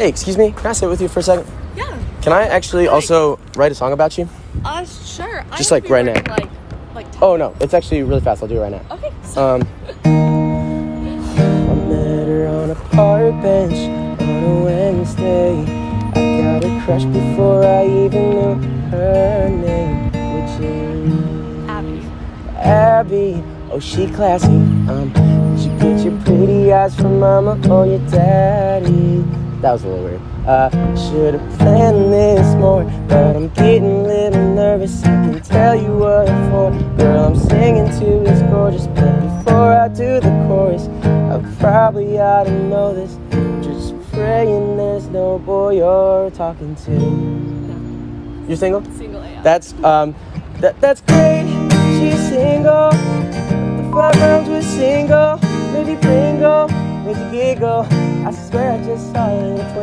Hey, excuse me. Can I sit with you for a second? Yeah. Can I actually also write a song about you? Uh, sure. Just like right now. Like, like. Oh no, it's actually really fast. I'll do it right now. Okay. Um, I met her on a park bench on a Wednesday. I got a crush before I even knew her name, which is Abby. Abby. Oh, she classy. Um, did you get your pretty eyes from mama or your daddy? That was a little weird. Uh, should have planned this more, but I'm getting a little nervous. I can tell you what for. Girl, I'm singing to is gorgeous, but before I do the chorus, I probably ought to know this. Just praying there's no boy you're talking to. No. You're single? Single AF. That's um, that that's great. She's single. The five rounds was single. Maybe bingo, giggle. I swear I just saw twinkle.